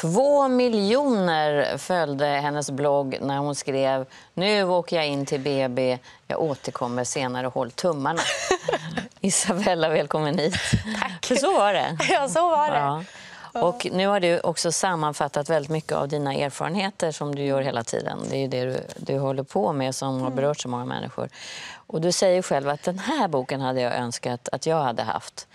Två miljoner följde hennes blogg när hon skrev nu åker jag in till BB, jag återkommer senare, håll tummarna. Isabella, välkommen hit. Tack. För så var det. Ja, så var det. Ja. Och nu har du också sammanfattat väldigt mycket av dina erfarenheter som du gör hela tiden. Det är det du, du håller på med som har berört så många människor. Och du säger själv att den här boken hade jag önskat att jag hade haft.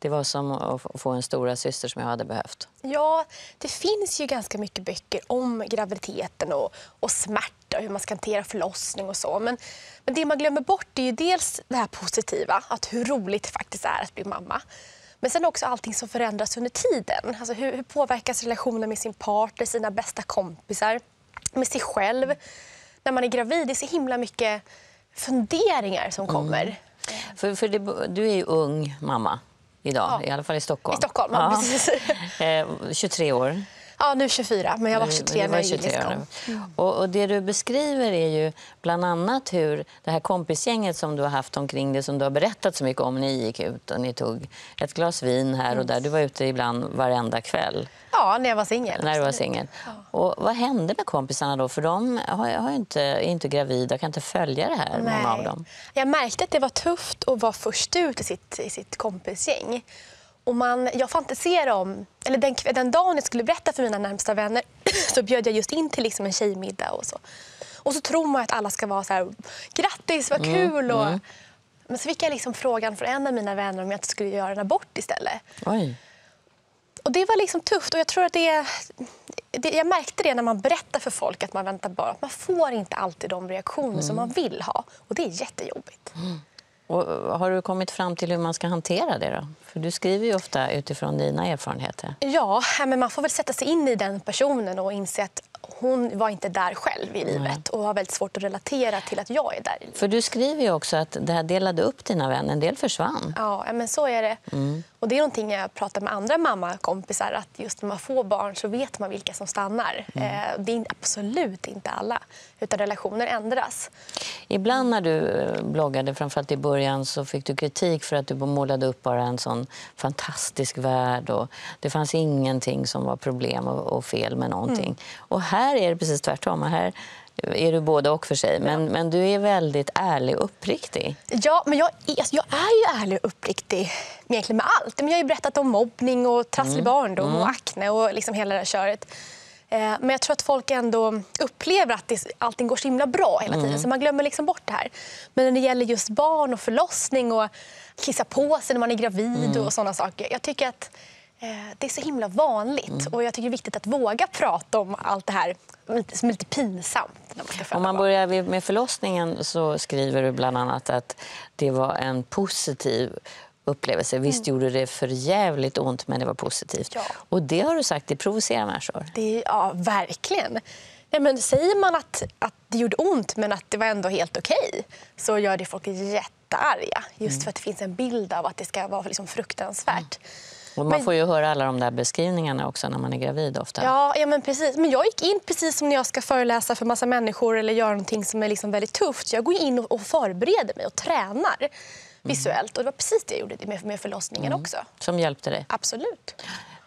Det var som att få en stora syster som jag hade behövt. Ja, det finns ju ganska mycket böcker om graviditeten och, och smärta och hur man ska hantera förlossning och så. Men, men det man glömmer bort är ju dels det här positiva, att hur roligt det faktiskt är att bli mamma. Men sen också allting som förändras under tiden. Alltså hur, hur påverkas relationen med sin partner, sina bästa kompisar, med sig själv? När man är gravid, det är så himla mycket funderingar som kommer. För, för det, du är ju ung mamma idag, Ja. i alla fall i Stockholm. I Stockholm, ja, precis. Eh, 23 år. Ja, nu 24, men jag var Du- 23 du när Gillis 23 kom. nu. Och, och det du beskriver är ju bland annat hur det här kompisgänget som du har haft omkring dig, som du har berättat så mycket om, ni gick ut och ni tog ett glas vin här och där. Du var ute ibland varenda kväll Ja, när jag var singel. när du var singel. Och vad hände med kompisarna då? För de har, inte, är inte gravida och kan inte följa det här, många av dem. Jag märkte att det var tufft att vara först ut i sitt, i sitt kompisgäng. Och man, jag fantiserade om, eller den, den dagen jag skulle berätta för mina närmsta vänner så bjöd jag just in till liksom en tjejmiddag och så. Och så tror man att alla ska vara så här, grattis vad kul! Och, Men så fick jag liksom frågan från en av mina vänner om jag inte skulle göra en abort istället. Oj. Och det var liksom tufft och jag tror att det, det jag märkte det när man berättar för folk att man väntar barn. att Man får inte alltid de reaktioner som man vill ha och det är jättejobbigt. Och har du kommit fram till hur man ska hantera det då? För du skriver ju ofta utifrån dina erfarenheter. Ja, men man får väl sätta sig in i den personen och inse att hon var inte där själv i livet och har väldigt svårt att relatera till att jag är där. För du skriver ju också att det här delade upp dina vänner. En del försvann. Ja, men så är det. Och det är någonting jag pratar med andra mammakompisar att just när man får barn så vet man vilka som stannar. Eh, det är absolut inte alla, utan relationer ändras. Ibland när du eh, bloggade, framförallt i början, så fick du kritik för att du målade upp bara en sån fantastisk värld. Och det fanns ingenting som var problem och, fel med någonting. Och här är det precis tvärtom. Här är du både och för sig. Men, men du är väldigt ärlig och uppriktig. Ja, men jag är, alltså, jag är ju ärlig och uppriktig egentligen med allt. Men jag har berättat om mobbning och trasslig barndom och akne och liksom hela det köret. Eh, Men jag tror att folk ändå upplever att allting går så himla bra hela tiden. Så man glömmer liksom bort det här. Men när det gäller just barn och förlossning och kissa på sig när man är gravid och sådana saker. Jag tycker att eh, det är så himla vanligt. Och jag tycker det är viktigt att våga prata om allt det här som är lite pinsamt. När man Om man börjar med förlossningen så skriver du bland annat att det var en positiv upplevelse. Visst gjorde det för jävligt ont, men det var positivt. Ja. Och det har du sagt, det provocerar människor. Det ja, verkligen. Nej, men säger man att, att det gjorde ont men att det var ändå helt okej så gör det folk jättearga. Just för att det finns en bild av att det ska vara liksom fruktansvärt. Och man Men- får ju höra alla de där beskrivningarna också när man är gravid ofta. Ja, ja, men precis. Men jag gick in precis som när jag ska föreläsa för massa människor eller göra någonting som är liksom väldigt tufft. Så jag går in och förbereder mig och tränar visuellt. Och det var precis det jag gjorde med, med förlossningen också. Som hjälpte dig. Absolut.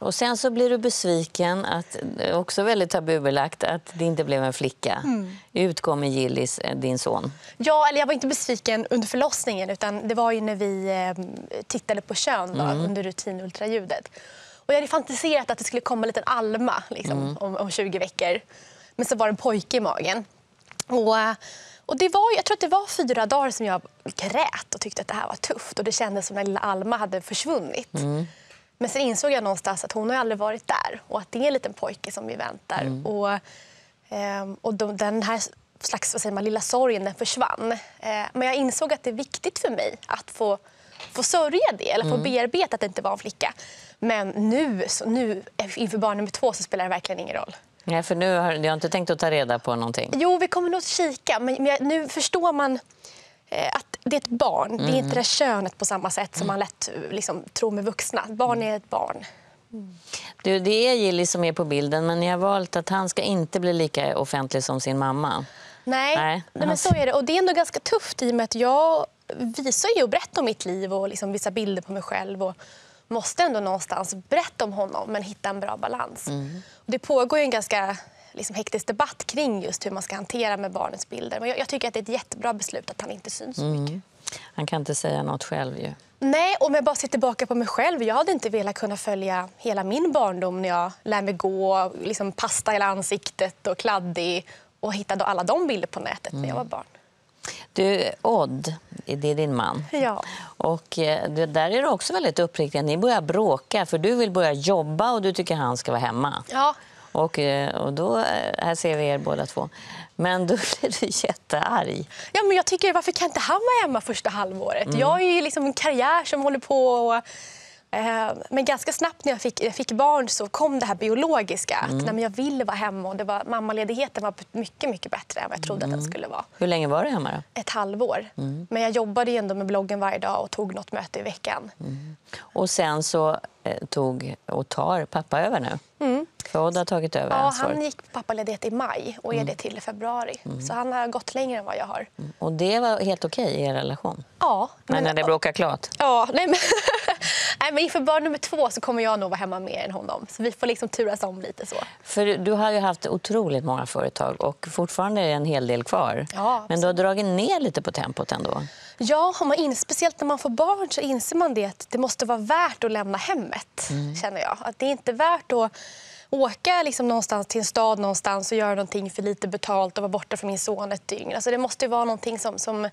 Och sen så blir du besviken, att, också väldigt tabubelagt, att det inte blev en flicka. Mm. Ut kommer Gillis, eh, din son. Ja, eller jag var inte besviken under förlossningen utan det var ju när vi eh, tittade på kön då, under rutinultraljudet. Och jag hade fantiserat att det skulle komma en liten Alma liksom, om, om 20 veckor. Men så var det en pojke i magen. Och, eh, och det var, jag tror att det var fyra dagar som jag grät och tyckte att det här var tufft. Och det kändes som när lilla Alma hade försvunnit. Men sen insåg jag någonstans att hon har aldrig varit där och att det är en liten pojke som vi väntar. Och, ehm, och de, den här slags vad säger man, lilla sorgen den försvann. Eh, men jag insåg att det är viktigt för mig att få, få sörja det eller få bearbeta att det inte var en flicka. Men nu, så nu inför barn nummer två så spelar det verkligen ingen roll. Nej, för nu har jag inte tänkt att ta reda på någonting. Jo, vi kommer nog att kika, men, nu förstår man eh, att det är ett barn. Det är inte det könet på samma sätt som man lätt liksom, tror med vuxna. Barn är ett barn. Du, det är Gillis som är på bilden, men ni har valt att han ska inte bli lika offentlig som sin mamma. Nej, Nej, nej, men så är det. Och det är ändå ganska tufft i och med att jag visar ju och berättar om mitt liv och liksom vissa bilder på mig själv. Och, måste ändå någonstans berätta om honom men hitta en bra balans. Och det pågår en ganska liksom, hektisk debatt kring just hur man ska hantera med barnets bilder. Men jag, jag tycker att det är ett jättebra beslut att han inte syns så mycket. Han kan inte säga något själv ju. Nej, om jag bara ser tillbaka på mig själv. Jag hade inte velat kunna följa hela min barndom när jag lär mig gå, liksom pasta hela ansiktet och kladdig och hittade alla de bilder på nätet när jag var barn. Du, Odd, det är din man. Ja. Och eh, där är du också väldigt uppriktig. Ni börjar bråka för du vill börja jobba och du tycker han ska vara hemma. Ja, Och, eh, och då, eh, här ser vi er båda två. Men då blir du jättearg. Ja, men jag tycker, varför kan inte han vara hemma första halvåret? Mm. Jag har ju liksom en karriär som håller på. Och, men ganska snabbt när jag fick, jag fick barn så kom det här biologiska. Att, Mm. nej, men jag ville vara hemma. Och det var, mammaledigheten var mycket, mycket bättre än vad jag trodde att Mm. den skulle vara. Hur länge var du hemma då? Ett halvår. Mm. Men jag jobbade ändå med bloggen varje dag och tog något möte i veckan. Mm. Och sen så eh, tog och tar pappa över nu. För Odd har tagit över Mm. Ja, han gick på pappaledighet i maj och är det till februari. Så han har gått längre än vad jag har. Och det var helt okej i er relation? Ja, Men när det bråkar klart? Ja, nej men, nej, men inför barn nummer två så kommer jag nog vara hemma mer än honom. Så vi får liksom turas om lite så. För du har ju haft otroligt många företag och fortfarande är det en hel del kvar. Ja, Men du har dragit ner lite på tempot ändå. Ja, man in, speciellt när man får barn så inser man det att det måste vara värt att lämna hemmet. Känner jag. Att det är inte värt att åka liksom någonstans till en stad någonstans och göra någonting för lite betalt och vara borta från min son ett dygn. Alltså det måste ju vara någonting som, som,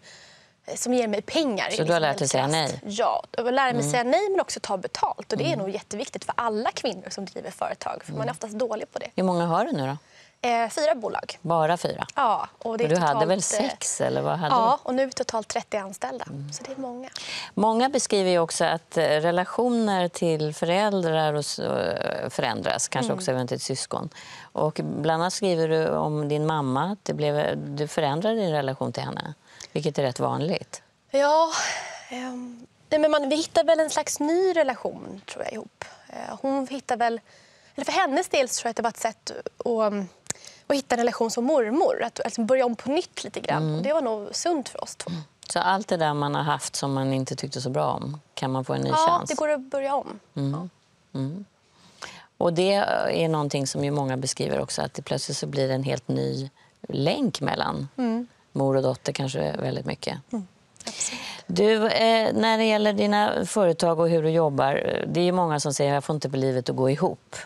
som ger mig pengar. Så du har lärt dig säga nej? Ja, och lära mig säga nej men också ta betalt. Och det är nog jätteviktigt för alla kvinnor som driver företag. För man är oftast dålig på det. Hur många har du nu då? Eh, fyra bolag. Bara fyra? Ja, och det är du hade totalt, väl eh, sex? Eller vad hade Ja, och nu är vi totalt 30 anställda. Mm. Så det är många. Många beskriver också att eh, relationer till föräldrar och eh, förändras, kanske Mm. också även till syskon. Och bland annat skriver du om din mamma, att det blev, du förändrade din relation till henne, vilket är rätt vanligt. Ja, nej, men man, vi hittar väl en slags ny relation tror jag ihop. Eh, hon hittar väl, eller för hennes del tror jag att det var ett sätt att, um, att hitta en relation som mormor. Att alltså, börja om på nytt lite grann. Och det var nog sunt för oss två. Så allt det där man har haft som man inte tyckte så bra om kan man få en ny Ja, chans. det går att börja om. Och det är någonting som ju många beskriver också, att det plötsligt så blir en helt ny länk mellan Mm. Mor och dotter kanske väldigt mycket. Du, eh, när det gäller dina företag och hur du jobbar, eh, det är ju många som säger att jag får inte på livet att gå ihop.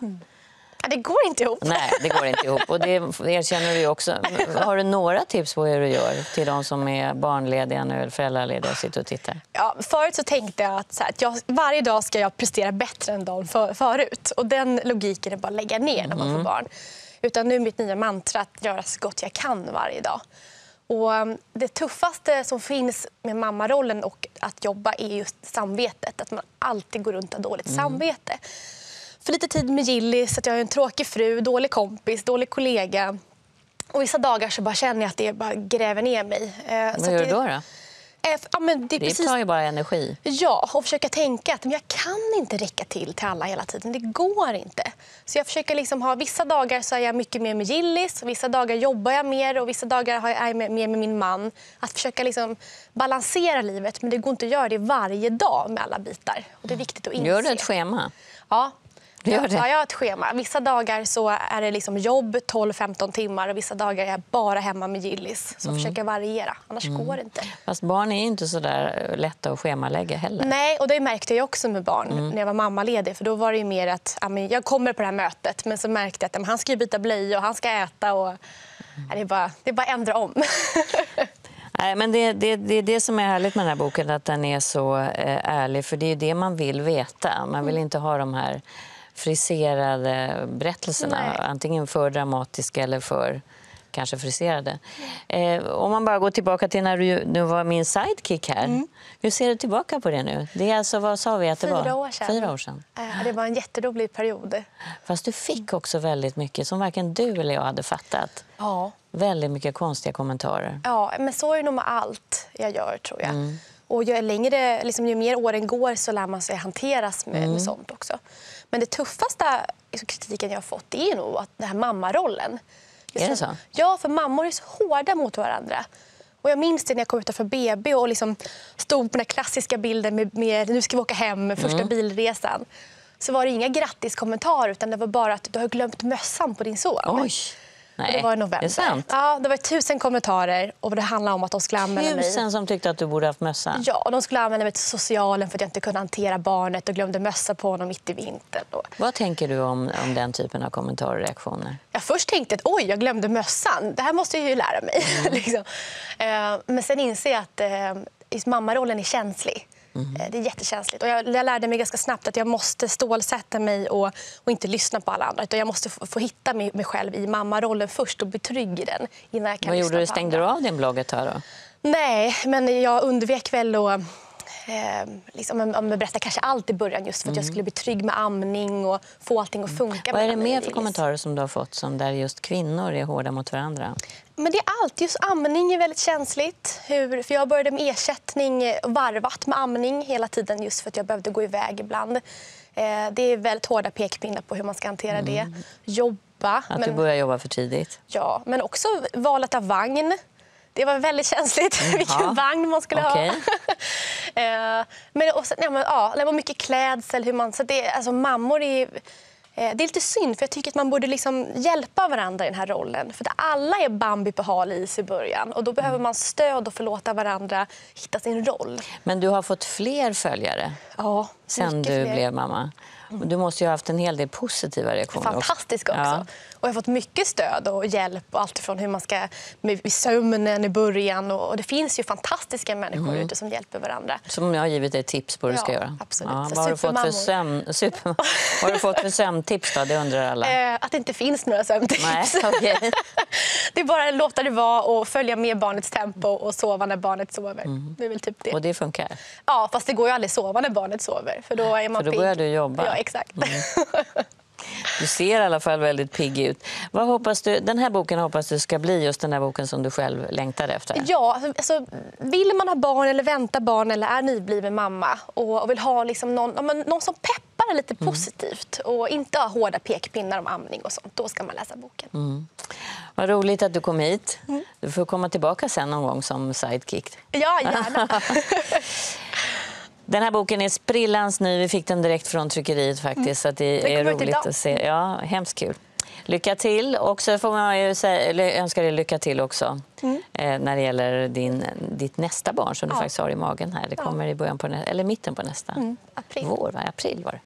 Ja, det går inte ihop. Nej, det går inte ihop. Och det erkänner du också. Har du några tips på hur du gör till de som är barnlediga nu eller föräldralediga och sitter och tittar? Ja, förut så tänkte jag att, så här, att jag, varje dag ska jag prestera bättre än dagen för, förut. Och den logiken är bara att lägga ner när man får barn. Utan nu är mitt nya mantra att göra så gott jag kan varje dag. Och um, det tuffaste som finns med mammarollen och att jobba är just samvetet. Att man alltid går runt och har dåligt samvete. För lite tid med Gillis, att jag är en tråkig fru, dålig kompis, dålig kollega. Och vissa dagar så bara känner jag att det bara gräver ner mig. Eh, så Vad att gör du då? då? Ja, men det är Det precis tar ju bara energi. Ja, och försöka tänka att men jag kan inte räcka till till alla hela tiden. Det går inte. Så jag försöker liksom ha, vissa dagar så är jag mycket mer med Gillis, vissa dagar jobbar jag mer och vissa dagar är jag mer med min man. Att försöka liksom balansera livet, men det går inte att göra det varje dag med alla bitar. Och det är viktigt att inse. Gör du ett schema? Ja. Gör det? Ja, jag har ett schema. Vissa dagar så är det liksom jobb 12-15 timmar och vissa dagar är jag bara hemma med Gillis. Så Mm. försöker jag variera, annars går det inte. Fast barn är inte så där eh, lätta att schemalägga heller. Nej, och det märkte jag också med barn Mm. när jag var mammaledig. För då var det ju mer att ja, men jag kommer på det här mötet men så märkte jag att ja, han ska byta blöja och han ska äta. Och, ja, det, är bara, det är bara att ändra om. Nej, men det, det, det är det som är härligt med den här boken, att den är så eh, ärlig. För det är det man vill veta. Man vill inte ha de här friserade berättelserna. Nej. Antingen för dramatiska eller för kanske friserade. Eh, om man bara går tillbaka till när du nu var min sidekick här. Hur ser du tillbaka på det nu? Det är alltså, vad sa vi att det var? Fyra år sedan. Fyra år sedan. Eh, Det var en jätterolig period. Fast du fick också väldigt mycket som varken du eller jag hade fattat. Ja. Väldigt mycket konstiga kommentarer. Ja, men så är det nog med allt jag gör, tror jag. Mm. Och ju, längre, liksom, ju mer åren går så lär man sig hanteras med, Mm. med sånt också. Men det tuffaste liksom, kritiken jag har fått är nog att den här mammarollen. Just Är det så? Ja, för mammor är så hårda mot varandra. Och jag minns det när jag kom utanför BB och liksom stod på den klassiska bilden med, med nu ska vi åka hem, första mm. bilresan. Så var det inga grattiskommentarer utan det var bara att du har glömt mössan på din son. Oj. Nej, det var i november. Det är sant? Ja, det var tusen kommentarer och det handlade om att de skulle anmäla mig. Tusen som tyckte att du borde haft mössa? Ja, och de skulle anmäla mig till socialen för att jag inte kunde hantera barnet och glömde mössa på honom mitt i vintern. Vad tänker du om, om den typen av kommentarer och reaktioner? Jag först tänkte att oj, jag glömde mössan. Det här måste jag ju lära mig. Mm. liksom. Eh, men sen inser jag att eh, mammarollen är känslig. Mm. Det är jättekänsligt. Och jag, jag, lärde mig ganska snabbt att jag måste stålsätta mig och, och inte lyssna på alla andra. Utan jag måste få, få hitta mig, mig, själv i mammarollen först och bli trygg i den. Innan jag kan Vad gjorde du? Stängde du av din blogg ett tag? Då? Nej, men jag undvek väl att eh, liksom, om jag berättar kanske allt i början just för att mm. jag skulle bli trygg med amning och få allting att funka. Vad är det mer för kommentarer som du har fått som där just kvinnor är hårda mot varandra? Men det är allt. Just amning är väldigt känsligt. Hur, för jag började med ersättning varvat med amning hela tiden just för att jag behövde gå iväg ibland. Eh, det är väldigt hårda pekpinnar på hur man ska hantera mm. det. Jobba. Att men, du börjar jobba för tidigt? Ja, men också valet av vagn. Det var väldigt känsligt mm, vilken vagn man skulle okay. ha. Eh, men, och sen, ja, men, ja, det var mycket klädsel. Hur man, så det, alltså, mammor är Eh, det är lite synd, för jag tycker att man borde liksom hjälpa varandra i den här rollen. För alla är Bambi på hal is i början och då behöver man stöd och förlåta varandra hitta sin roll. Men du har fått fler följare ja, sen du fler. blev mamma. Du måste ju ha haft en hel del positiva reaktioner. Fantastiska också. Ja. Och jag har fått mycket stöd och hjälp. Och allt från hur man ska med sömnen i början. Och det finns ju fantastiska människor mm. ute som hjälper varandra. Som har givit dig tips på hur du ska göra? Absolut. Ja, vad, har du fått för sömn... Super... vad har du fått för sömntips? Då? Det undrar alla. Eh, att det inte finns några sömntips. Nej, okay. det är bara att låta det vara och följa med barnets tempo och sova när barnet sover. Mm. Det är väl typ det. Och det funkar? Ja, fast det går ju aldrig sova när barnet sover. För då är man för då börjar du jobba? Ja, exakt. Mm. Du ser i alla fall väldigt pigg ut. Vad hoppas du, den här boken hoppas du ska bli just den här boken som du själv längtar efter? Ja, alltså, vill man ha barn eller vänta barn eller är nybliven mamma och vill ha liksom någon, någon som peppar lite mm. positivt och inte ha hårda pekpinnar om amning och sånt, då ska man läsa boken. Mm. Vad roligt att du kom hit. Mm. Du får komma tillbaka sen någon gång som sidekick. Ja, gärna. Den här boken är sprillans ny. Vi fick den direkt från tryckeriet faktiskt. Så det är roligt att se. Ja, hemskt kul. Lycka till. Och så får man ju säga, önska dig lycka till också mm. eh, när det gäller din, ditt nästa barn som du faktiskt har i magen här. Det kommer i början på, eller mitten på nästa mm. april. vår. Va? April var det.